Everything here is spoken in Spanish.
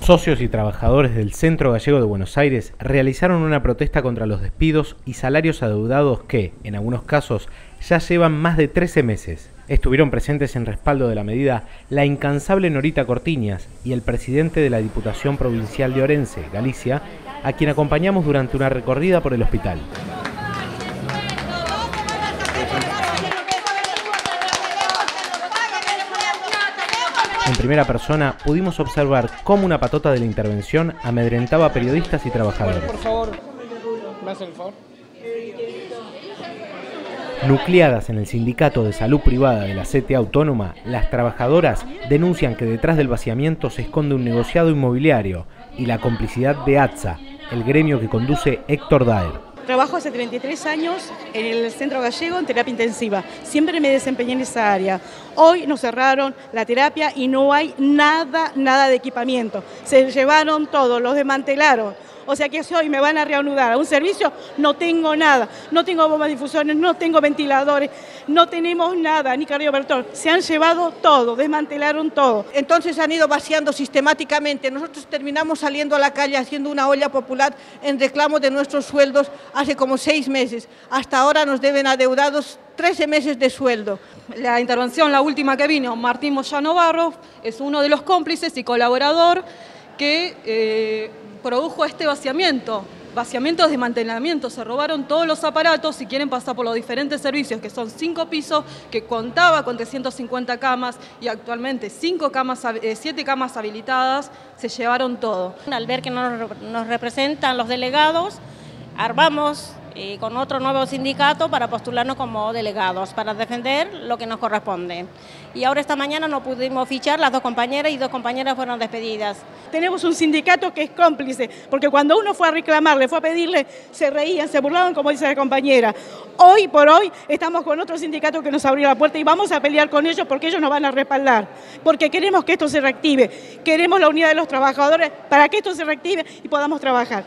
Socios y trabajadores del Centro Gallego de Buenos Aires realizaron una protesta contra los despidos y salarios adeudados que, en algunos casos, ya llevan más de 13 meses. Estuvieron presentes en respaldo de la medida la incansable Norita Cortiñas y el presidente de la Diputación Provincial de Orense, Galicia, a quien acompañamos durante una recorrida por el hospital. En primera persona pudimos observar cómo una patota de la intervención amedrentaba a periodistas y trabajadores. Por favor, Nucleadas en el Sindicato de Salud Privada de la CTA Autónoma, las trabajadoras denuncian que detrás del vaciamiento se esconde un negociado inmobiliario y la complicidad de ATSA, el gremio que conduce Héctor Daer. Trabajo hace 33 años en el Centro Gallego en terapia intensiva. Siempre me desempeñé en esa área. Hoy nos cerraron la terapia y no hay nada, nada de equipamiento. Se llevaron todo, los desmantelaron. O sea que si hoy me van a reanudar a un servicio, no tengo nada. No tengo bombas difusiones, no tengo ventiladores, no tenemos nada, ni cardiovertor. Se han llevado todo, desmantelaron todo. Entonces han ido vaciando sistemáticamente. Nosotros terminamos saliendo a la calle haciendo una olla popular en reclamo de nuestros sueldos hace como seis meses. Hasta ahora nos deben adeudados 13 meses de sueldo. La intervención, la última que vino, Martín Moyano Barro, es uno de los cómplices y colaborador que eh, produjo este vaciamiento. Vaciamiento, desmantelamiento, se robaron todos los aparatos, si quieren pasar por los diferentes servicios, que son cinco pisos, que contaba con 350 camas y actualmente cinco camas, eh, siete camas habilitadas, se llevaron todo. Al ver que no nos representan los delegados, armamos y con otro nuevo sindicato para postularnos como delegados, para defender lo que nos corresponde. Y ahora esta mañana no pudimos fichar las dos compañeras y dos compañeras fueron despedidas. Tenemos un sindicato que es cómplice, porque cuando uno fue a reclamarle, fue a pedirle, se reían, se burlaban, como dice la compañera. Hoy por hoy estamos con otro sindicato que nos abrió la puerta y vamos a pelear con ellos porque ellos nos van a respaldar, porque queremos que esto se reactive, queremos la unidad de los trabajadores para que esto se reactive y podamos trabajar.